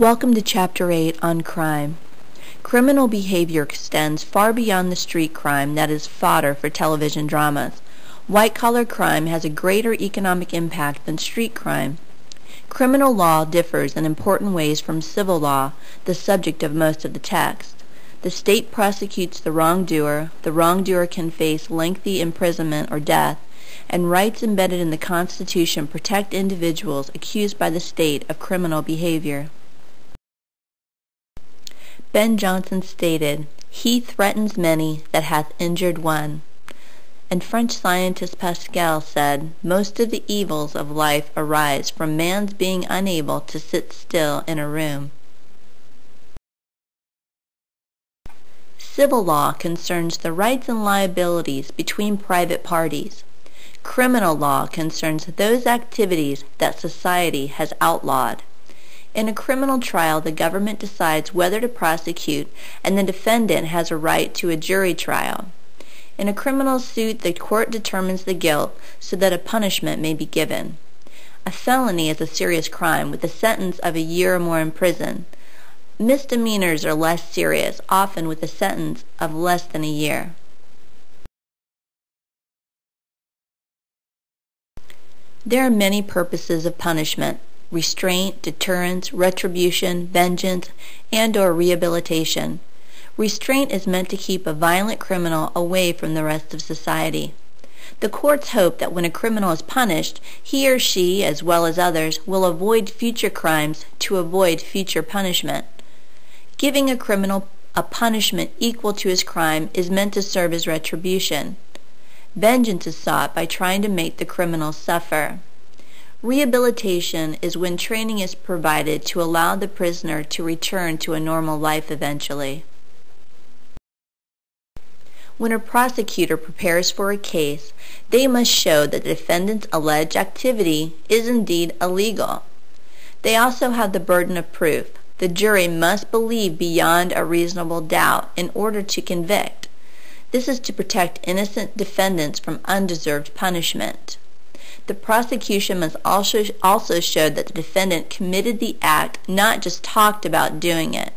Welcome to Chapter 8 on Crime. Criminal behavior extends far beyond the street crime that is fodder for television dramas. White-collar crime has a greater economic impact than street crime. Criminal law differs in important ways from civil law, the subject of most of the text. The state prosecutes the wrongdoer, the wrongdoer can face lengthy imprisonment or death, and rights embedded in the Constitution protect individuals accused by the state of criminal behavior. Ben Jonson stated, He threatens many that hath injured one. And French scientist Pascal said, Most of the evils of life arise from man's being unable to sit still in a room. Civil law concerns the rights and liabilities between private parties. Criminal law concerns those activities that society has outlawed. In a criminal trial, the government decides whether to prosecute, and the defendant has a right to a jury trial. In a criminal suit, the court determines the guilt so that a punishment may be given. A felony is a serious crime with a sentence of a year or more in prison. Misdemeanors are less serious, often with a sentence of less than a year. There are many purposes of punishment restraint, deterrence, retribution, vengeance, and or rehabilitation. Restraint is meant to keep a violent criminal away from the rest of society. The courts hope that when a criminal is punished, he or she, as well as others, will avoid future crimes to avoid future punishment. Giving a criminal a punishment equal to his crime is meant to serve as retribution. Vengeance is sought by trying to make the criminal suffer. Rehabilitation is when training is provided to allow the prisoner to return to a normal life eventually. When a prosecutor prepares for a case, they must show that the defendant's alleged activity is indeed illegal. They also have the burden of proof, the jury must believe beyond a reasonable doubt in order to convict. This is to protect innocent defendants from undeserved punishment. The prosecution must also, also show that the defendant committed the act, not just talked about doing it.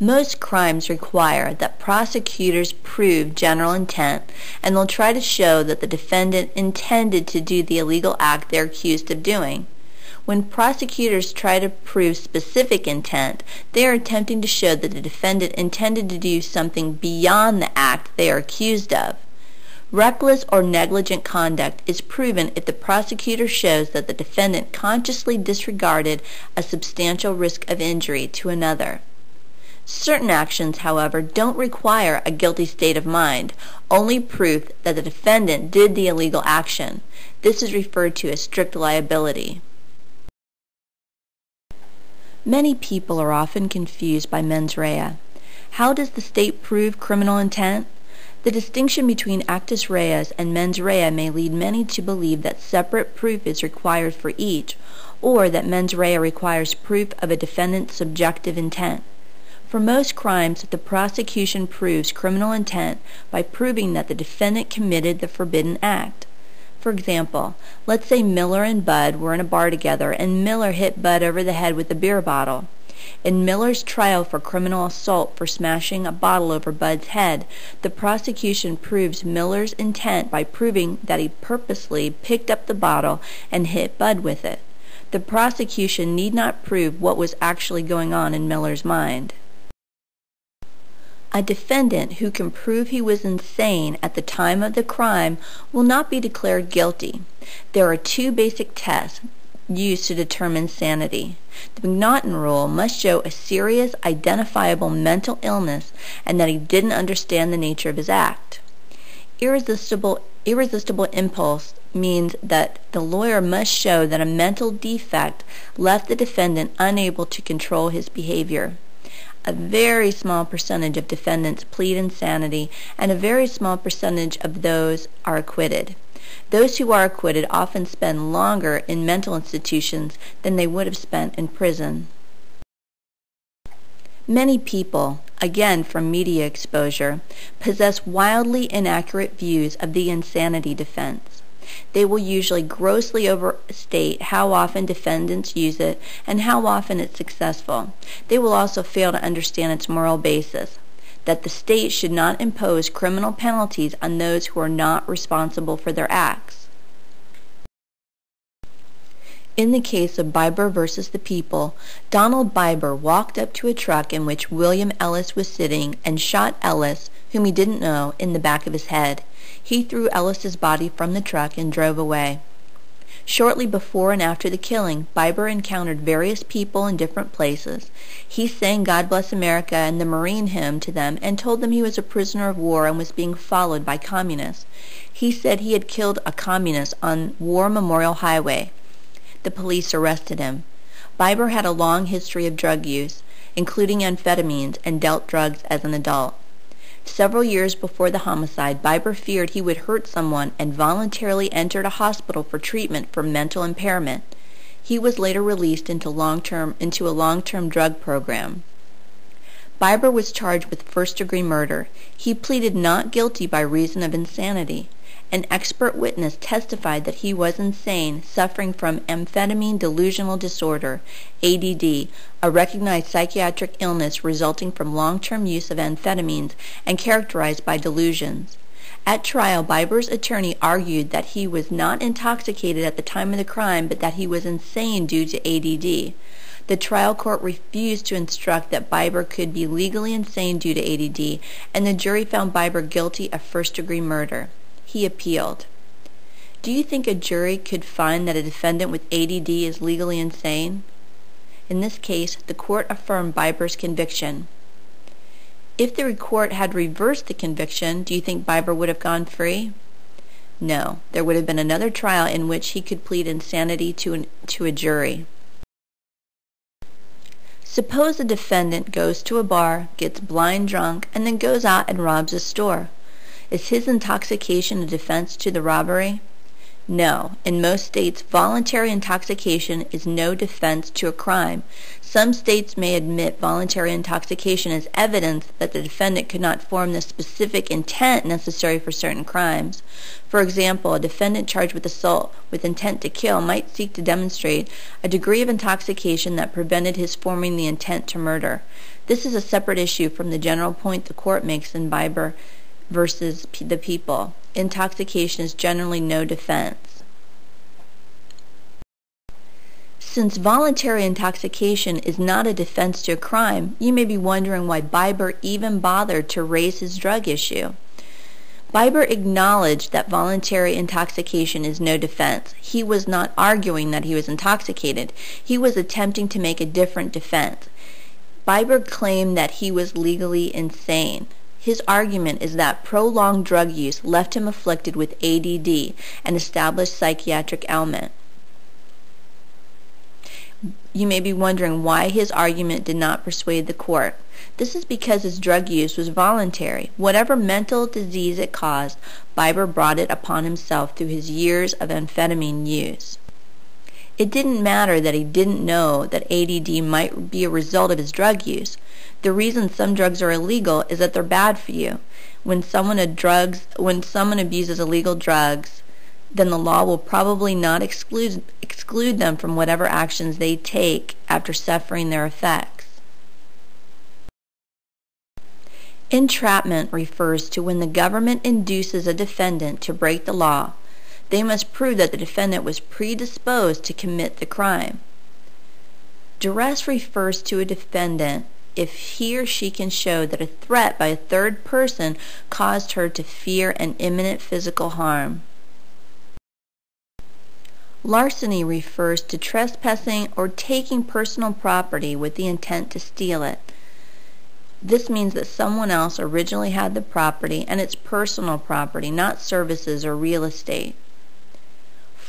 Most crimes require that prosecutors prove general intent, and they'll try to show that the defendant intended to do the illegal act they're accused of doing. When prosecutors try to prove specific intent, they are attempting to show that the defendant intended to do something beyond the act they are accused of. Reckless or negligent conduct is proven if the prosecutor shows that the defendant consciously disregarded a substantial risk of injury to another. Certain actions, however, don't require a guilty state of mind, only proof that the defendant did the illegal action. This is referred to as strict liability. Many people are often confused by mens rea. How does the state prove criminal intent? The distinction between actus reus and mens rea may lead many to believe that separate proof is required for each, or that mens rea requires proof of a defendant's subjective intent. For most crimes, the prosecution proves criminal intent by proving that the defendant committed the forbidden act. For example, let's say Miller and Bud were in a bar together and Miller hit Bud over the head with a beer bottle. In Miller's trial for criminal assault for smashing a bottle over Bud's head, the prosecution proves Miller's intent by proving that he purposely picked up the bottle and hit Bud with it. The prosecution need not prove what was actually going on in Miller's mind. A defendant who can prove he was insane at the time of the crime will not be declared guilty. There are two basic tests used to determine sanity. The McNaughton rule must show a serious, identifiable mental illness and that he didn't understand the nature of his act. Irresistible, irresistible impulse means that the lawyer must show that a mental defect left the defendant unable to control his behavior. A very small percentage of defendants plead insanity, and a very small percentage of those are acquitted. Those who are acquitted often spend longer in mental institutions than they would have spent in prison. Many people, again from media exposure, possess wildly inaccurate views of the insanity defense. They will usually grossly overstate how often defendants use it and how often it's successful. They will also fail to understand its moral basis that the state should not impose criminal penalties on those who are not responsible for their acts. In the case of Bieber versus the People, Donald Bieber walked up to a truck in which William Ellis was sitting and shot Ellis, whom he didn't know, in the back of his head. He threw Ellis's body from the truck and drove away. Shortly before and after the killing, Bieber encountered various people in different places. He sang God Bless America and the Marine hymn to them and told them he was a prisoner of war and was being followed by communists. He said he had killed a communist on War Memorial Highway. The police arrested him. Bieber had a long history of drug use, including amphetamines, and dealt drugs as an adult. Several years before the homicide, Bieber feared he would hurt someone and voluntarily entered a hospital for treatment for mental impairment. He was later released into, long-term, into a long-term drug program. Bieber was charged with first-degree murder. He pleaded not guilty by reason of insanity. An expert witness testified that he was insane, suffering from amphetamine delusional disorder, ADD, a recognized psychiatric illness resulting from long-term use of amphetamines and characterized by delusions. At trial, Bieber's attorney argued that he was not intoxicated at the time of the crime, but that he was insane due to ADD. The trial court refused to instruct that Bieber could be legally insane due to ADD, and the jury found Bieber guilty of first-degree murder. He appealed. Do you think a jury could find that a defendant with ADD is legally insane? In this case, the court affirmed Bieber's conviction. If the court had reversed the conviction, do you think Bieber would have gone free? No, there would have been another trial in which he could plead insanity to, an, to a jury. Suppose a defendant goes to a bar, gets blind drunk, and then goes out and robs a store. Is his intoxication a defense to the robbery? No. In most states, voluntary intoxication is no defense to a crime. Some states may admit voluntary intoxication as evidence that the defendant could not form the specific intent necessary for certain crimes. For example, a defendant charged with assault with intent to kill might seek to demonstrate a degree of intoxication that prevented his forming the intent to murder. This is a separate issue from the general point the court makes in Bieber versus the people. Intoxication is generally no defense. Since voluntary intoxication is not a defense to a crime, you may be wondering why Bieber even bothered to raise his drug issue. Bieber acknowledged that voluntary intoxication is no defense. He was not arguing that he was intoxicated. He was attempting to make a different defense. Bieber claimed that he was legally insane. His argument is that prolonged drug use left him afflicted with ADD, an established psychiatric ailment. You may be wondering why his argument did not persuade the court. This is because his drug use was voluntary. Whatever mental disease it caused, Bieber brought it upon himself through his years of amphetamine use. It didn't matter that he didn't know that ADD might be a result of his drug use. The reason some drugs are illegal is that they're bad for you. When someone drugs, when someone abuses illegal drugs, then the law will probably not exclude exclude them from whatever actions they take after suffering their effects. Entrapment refers to when the government induces a defendant to break the law. They must prove that the defendant was predisposed to commit the crime. Duress refers to a defendant if he or she can show that a threat by a third person caused her to fear an imminent physical harm. Larceny refers to trespassing or taking personal property with the intent to steal it. This means that someone else originally had the property and it's personal property, not services or real estate.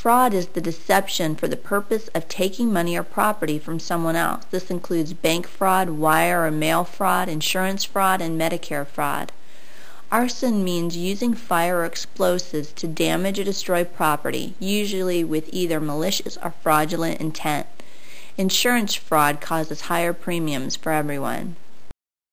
Fraud is the deception for the purpose of taking money or property from someone else. This includes bank fraud, wire or mail fraud, insurance fraud, and Medicare fraud. Arson means using fire or explosives to damage or destroy property, usually with either malicious or fraudulent intent. Insurance fraud causes higher premiums for everyone.